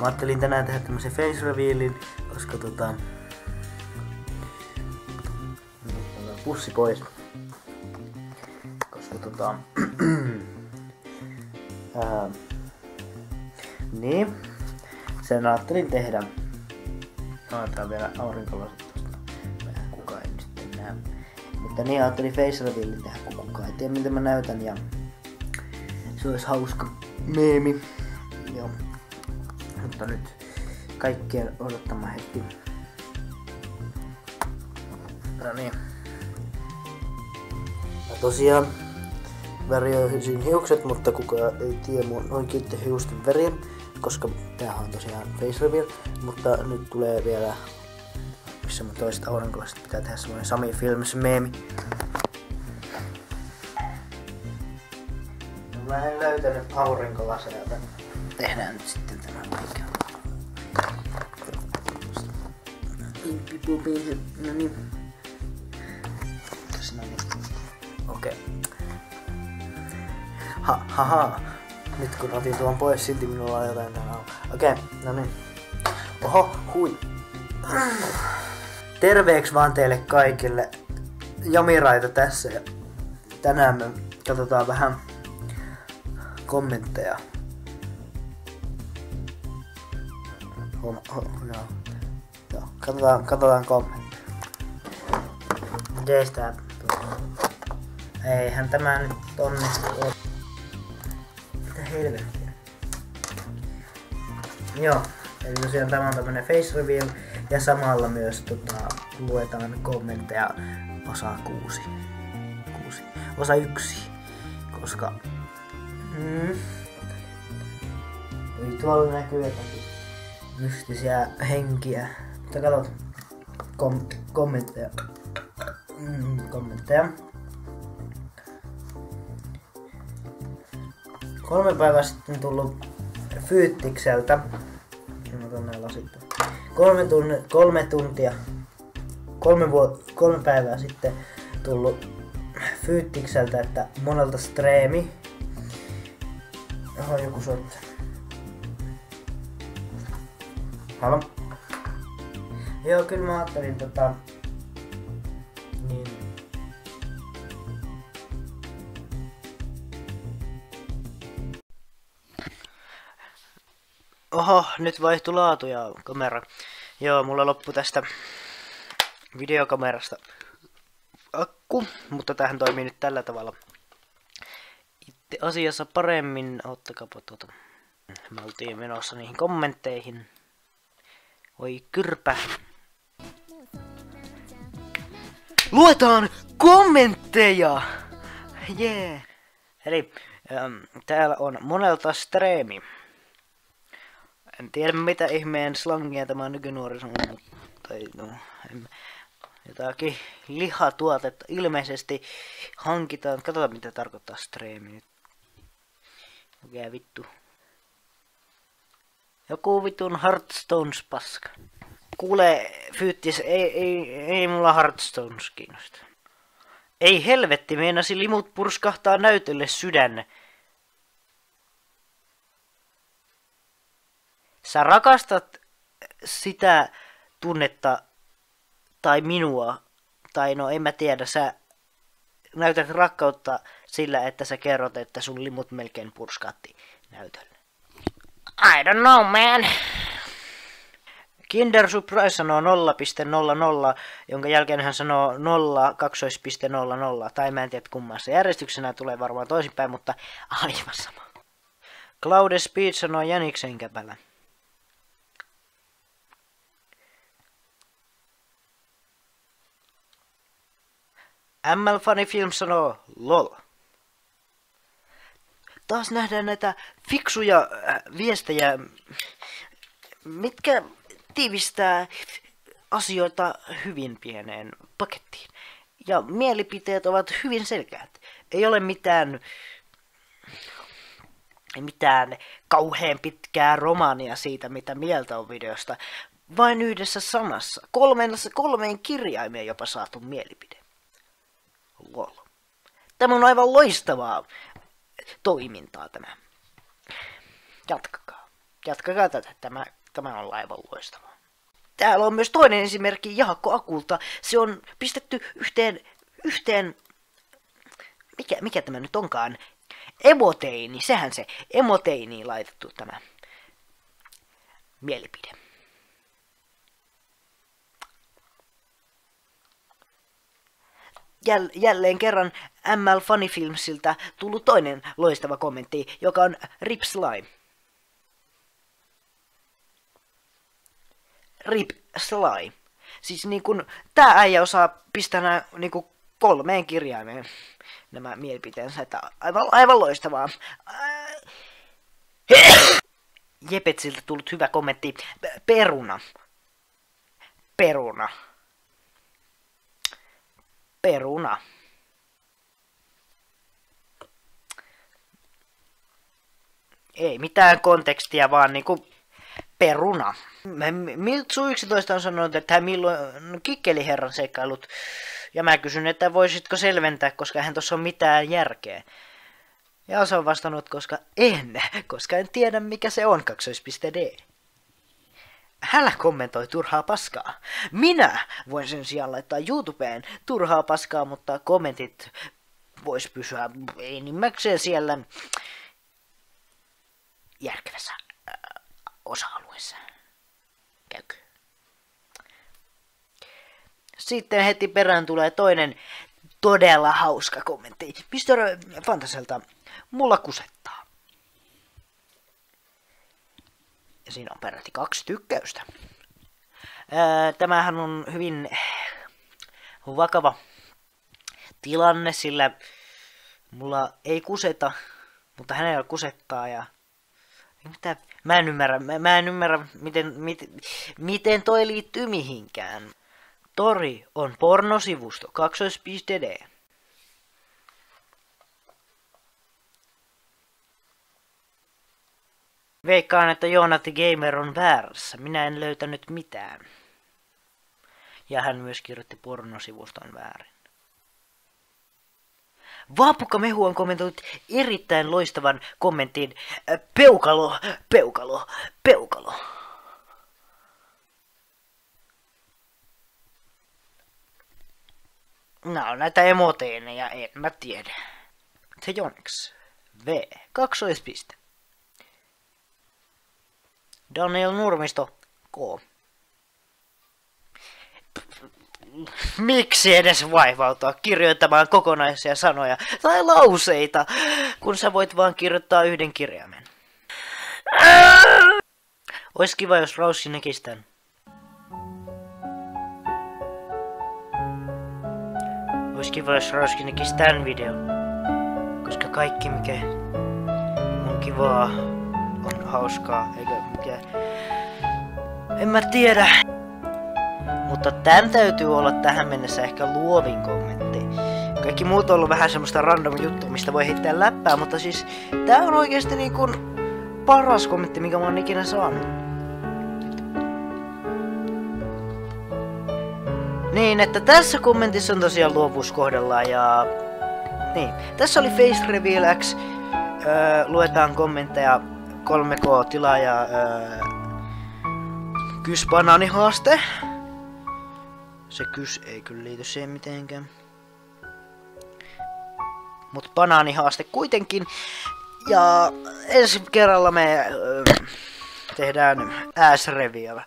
Mä ajattelin tänään tehdä tämmösen face revealin, koska tota... Pussi pois. Koska tota... ää, niin. Sen ajattelin tehdä. Otetaan vielä aurinkolasit tosta. Vähän kukaan ei sitten näe. Mutta niin ajattelin face revealin tehdä, kun kukaan ei tiedä miltä mä näytän ja... Se olisi hauska meemi. Joo. Mutta nyt kaikkien odottama hetki. No niin. Ja tosiaan värjäisin hiukset, mutta kuka ei tiedä mun oikeitten hiusten väriä, koska tämähän on tosiaan face reveal, mutta nyt tulee vielä missä mun toiset aurinkolasit pitää tehdä semmonen Sami Films meemi. Mä en löytänyt aurinkolaseja, joten tehdään nyt sitten tämä mikä. No niin. Okei. Ha, ha, ha. Nyt kun otin tuon pois, silti minulla on jotain täällä. Okei, no niin. Oho, hui. Terveeksi vaan teille kaikille. Jamiraita tässä ja tänään me katsotaan vähän kommentteja. Ho, joo. Katsotaan, katsotaan tää Eihän tämä nyt onnistu. Mitä helvettiä. Joo, eli tosiaan tämä on tämmönen face reveal ja samalla myös tota, luetaan kommentteja osa kuusi. kuusi. Osa yksi. Koska... Mm, tuolla näkyy jotakin mystisiä henkiä. Mutta katsot kom- kommentteja. Mm, kommentteja. Kolme päivää sitten tullut Fyyttikseltä. Kolme, tunne, kolme tuntia, kolme, vuo, kolme päivää sitten tullut Fyyttikseltä, että monelta streemi. Oho, joku soittaa. Halo? Joo, kyllä mä ajattelin tota... Niin. Oho, nyt vaihtui laatu ja kamera. Joo, mulla loppu tästä videokamerasta akku, mutta tähän toimii nyt tällä tavalla. Itse asiassa paremmin, ottakapa tuota. Me oltiin menossa niihin kommentteihin. Oi kyrpä. Luetaan kommentteja! Jee! Yeah. Eli ähm, täällä on monelta streemi. En tiedä mitä ihmeen slangia tämä nykynuoriso on, tai no, en, jotakin lihatuotetta ilmeisesti hankitaan. Katsotaan mitä tarkoittaa streami nyt. Mikä vittu. Joku vitun Hearthstones paska. Kuule, Fyyttis, ei, ei, ei mulla Hearthstones kiinnosta. Ei helvetti, meinasi limut purskahtaa näytölle sydän. Sä rakastat sitä tunnetta tai minua, tai no en mä tiedä, sä näytät rakkautta sillä, että sä kerrot, että sun limut melkein purskatti näytölle. I don't know, man. Kinder Surprise sanoo 0.00, jonka jälkeen hän sanoo 0 2.00, tai mä en tiedä kummassa järjestyksenä tulee varmaan toisinpäin, mutta aivan sama. Claude Speed sanoo Jäniksen käpälä. ML Funny Film sanoo LOL. Taas nähdään näitä fiksuja äh, viestejä, mitkä tiivistää asioita hyvin pieneen pakettiin. Ja mielipiteet ovat hyvin selkeät. Ei ole mitään mitään kauhean pitkää romania siitä, mitä mieltä on videosta, vain yhdessä sanassa. Kolmeen, kolmeen kirjaimeen jopa saatu mielipide. Lol. Tämä on aivan loistavaa toimintaa tämä. Jatkakaa. Jatkakaa tätä, tämä, tämä on aivan loistavaa. Täällä on myös toinen esimerkki Jaakko Akulta. Se on pistetty yhteen, yhteen mikä, mikä tämä nyt onkaan? Emoteini, sehän se. Emoteiniin laitettu tämä mielipide. Jäl, jälleen kerran ML Funny Filmsiltä tullut toinen loistava kommentti, joka on Rip Slime. Rip Slime. Siis niin kun, tää äijä osaa pistää nää niin kun kolmeen kirjaimeen nämä mielipiteensä, että aivan, aivan loistavaa. Jepetsiltä tullut hyvä kommentti. Peruna. Peruna. Peruna. Ei mitään kontekstia, vaan niinku peruna. Miltsu 11 on sanonut, että hän milloin kikkeliherran seikkailut. Ja mä kysyn, että voisitko selventää, koska hän tuossa on mitään järkeä. Ja se on vastannut, koska en, koska en tiedä mikä se on, kaksoispiste Hälä kommentoi turhaa paskaa. Minä voin sen sijaan laittaa YouTubeen turhaa paskaa, mutta kommentit vois pysyä enimmäkseen siellä järkevässä äh, osa-alueessa. Käykö? Sitten heti perään tulee toinen todella hauska kommentti. Mr. Fantaselta, mulla kusettaa. Ja siinä on peräti kaksi tykkäystä. tämähän on hyvin vakava tilanne, sillä mulla ei kuseta, mutta hänellä kusettaa ja mitä? Mä en ymmärrä, mä, mä en ymmärrä miten, miten, miten toi liittyy mihinkään. Tori on pornosivusto, kaksois.d. Veikkaan, että Joonati Gamer on väärässä. Minä en löytänyt mitään. Ja hän myös kirjoitti pornosivuston väärin. Vaapukka Mehu on kommentoinut erittäin loistavan kommentin. Peukalo, peukalo, peukalo. Nämä on näitä emoteeneja, en mä tiedä. Se Jonks. V. Kaksoispiste. Daniel Nurmisto. K. Miksi edes vaivautua kirjoittamaan kokonaisia sanoja tai lauseita, kun sä voit vaan kirjoittaa yhden kirjaimen? Ois kiva, jos Raussi näkisi tämän. Olisi kiva, jos Rauski näkisi tämän videon. Koska kaikki mikä on kivaa, on hauskaa, eikä mikä... En mä tiedä. Mutta tämän täytyy olla tähän mennessä ehkä luovin kommentti. Kaikki muut on ollut vähän semmoista random juttua, mistä voi heittää läppää, mutta siis tää on oikeasti niin kuin paras kommentti, mikä mä oon ikinä saanut. Niin, että tässä kommentissa on tosiaan luovuus kohdellaan ja... Niin, tässä oli Face Reveal X. Öö, luetaan kommentteja 3K tilaaja öö, kys banaanihaaste. Se kys ei kyllä liity siihen mitenkään. Mut banaanihaaste kuitenkin. Ja ensi kerralla me öö, tehdään reveal.